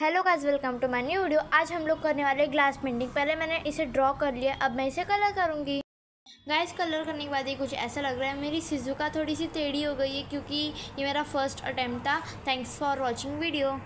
Hello guys, welcome to my new video. आज हम लोग करने वाले ग्लास पेंटिंग। पहले मैंने इसे ड्रॉ कर लिया, अब मैं इसे कलर करूँगी। गाइस, कलर करने के बाद ये कुछ ऐसा लग रहा है, मेरी सिजुका थोड़ी सी टेढ़ी हो गई है, क्योंकि ये मेरा फ़र्स्ट अटैम्प्ट था। Thanks for watching video